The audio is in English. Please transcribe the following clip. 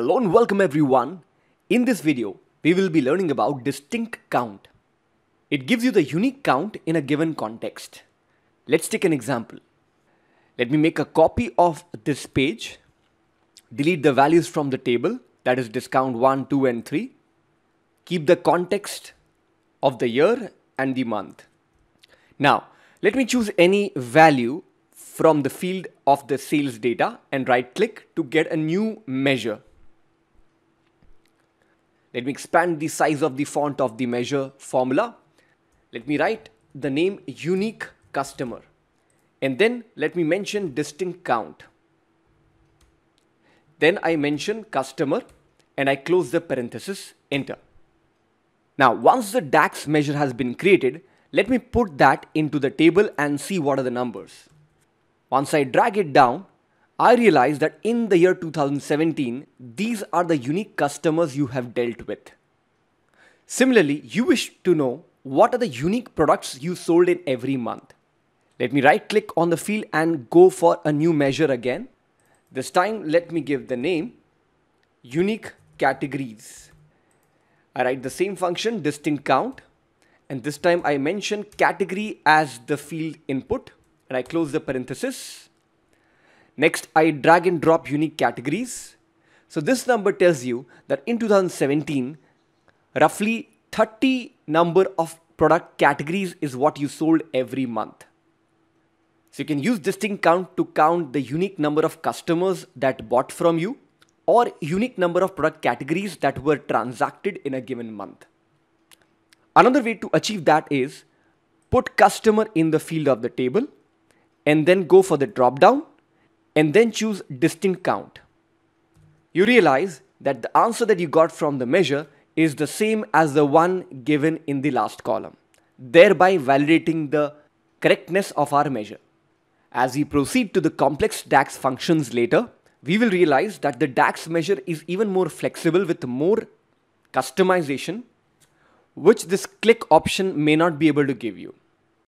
Hello and welcome everyone. In this video, we will be learning about distinct count. It gives you the unique count in a given context. Let's take an example. Let me make a copy of this page, delete the values from the table, that is discount 1, 2 and 3, keep the context of the year and the month. Now, let me choose any value from the field of the sales data and right click to get a new measure. Let me expand the size of the font of the measure formula. Let me write the name unique customer and then let me mention distinct count. Then I mention customer and I close the parenthesis, enter. Now, once the DAX measure has been created, let me put that into the table and see what are the numbers. Once I drag it down, I realize that in the year 2017, these are the unique customers you have dealt with. Similarly, you wish to know what are the unique products you sold in every month. Let me right click on the field and go for a new measure again. This time, let me give the name unique categories. I write the same function distinct count and this time I mention category as the field input and I close the parenthesis. Next, I drag and drop unique categories. So this number tells you that in 2017, roughly 30 number of product categories is what you sold every month. So you can use distinct count to count the unique number of customers that bought from you or unique number of product categories that were transacted in a given month. Another way to achieve that is put customer in the field of the table and then go for the drop down and then choose distinct count. You realize that the answer that you got from the measure is the same as the one given in the last column, thereby validating the correctness of our measure. As we proceed to the complex DAX functions later, we will realize that the DAX measure is even more flexible with more customization, which this click option may not be able to give you.